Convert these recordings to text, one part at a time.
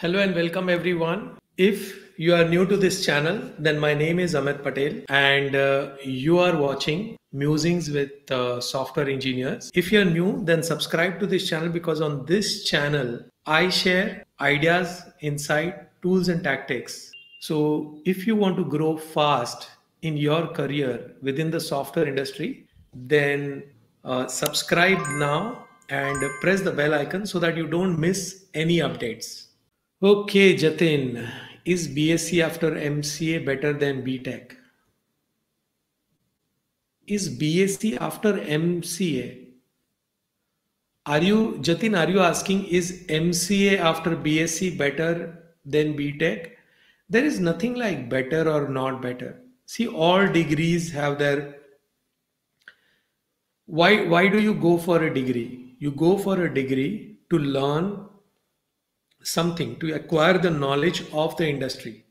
Hello and welcome everyone. If you are new to this channel, then my name is Amit Patel and uh, you are watching Musings with uh, Software Engineers. If you're new, then subscribe to this channel because on this channel, I share ideas, insight, tools and tactics. So if you want to grow fast in your career within the software industry, then uh, subscribe now and press the bell icon so that you don't miss any updates. Okay, Jatin, is BSc after MCA better than BTech? Is BSc after MCA? Are you, Jatin, are you asking, is MCA after BSc better than BTech? There is nothing like better or not better. See, all degrees have their. Why, why do you go for a degree? You go for a degree to learn something to acquire the knowledge of the industry.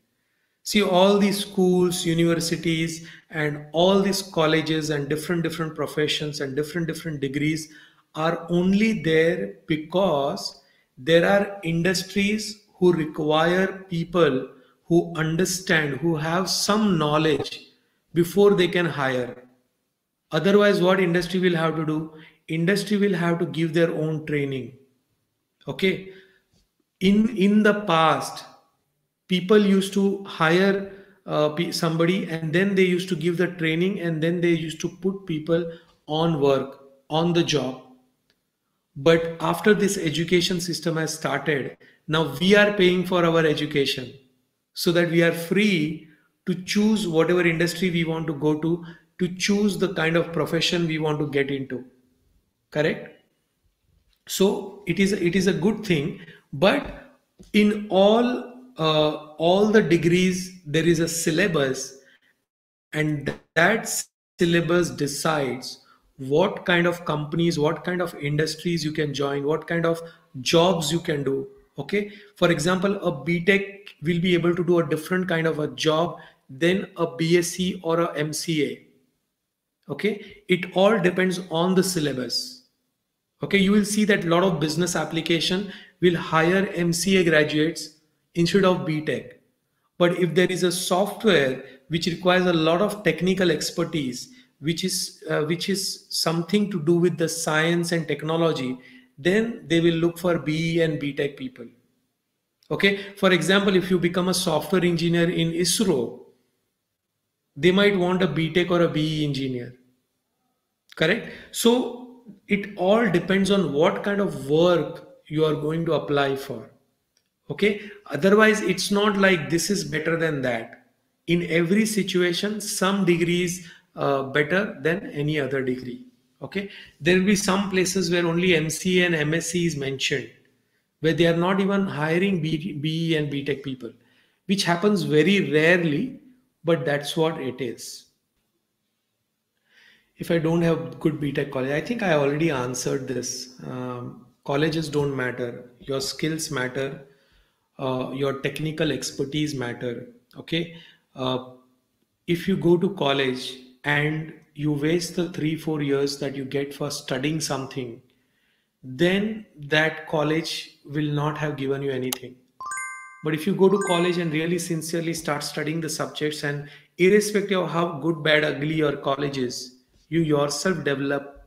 See, all these schools, universities, and all these colleges and different different professions and different different degrees are only there because there are industries who require people who understand, who have some knowledge before they can hire. Otherwise, what industry will have to do? Industry will have to give their own training. Okay, in in the past people used to hire uh, somebody and then they used to give the training and then they used to put people on work on the job. But after this education system has started now we are paying for our education so that we are free to choose whatever industry we want to go to to choose the kind of profession we want to get into. Correct? So it is it is a good thing but in all uh, all the degrees there is a syllabus and that syllabus decides what kind of companies what kind of industries you can join what kind of jobs you can do okay? For example a btech will be able to do a different kind of a job than a bsc or a mca okay? It all depends on the syllabus okay? You will see that a lot of business application will hire mca graduates instead of btech but if there is a software which requires a lot of technical expertise which is uh, which is something to do with the science and technology then they will look for be and btech people. Okay? For example if you become a software engineer in isro they might want a btech or a be engineer. Correct? So it all depends on what kind of work you are going to apply for. Okay? Otherwise it's not like this is better than that. In every situation some degrees uh, better than any other degree. Okay? There will be some places where only mca and msc is mentioned where they are not even hiring be and btech people which happens very rarely but that's what it is. If I don't have good BTech college, I think I already answered this. Um, colleges don't matter. Your skills matter. Uh, your technical expertise matter. Okay. Uh, if you go to college and you waste the three four years that you get for studying something, then that college will not have given you anything. But if you go to college and really sincerely start studying the subjects and irrespective of how good, bad, ugly your college is, you yourself develop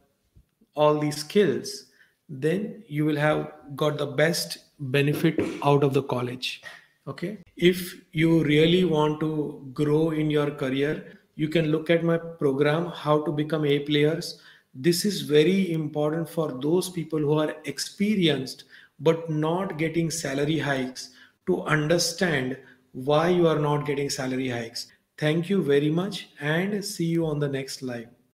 all these skills, then you will have got the best benefit out of the college. Okay. If you really want to grow in your career, you can look at my program, How to Become A Players. This is very important for those people who are experienced but not getting salary hikes to understand why you are not getting salary hikes. Thank you very much and see you on the next live.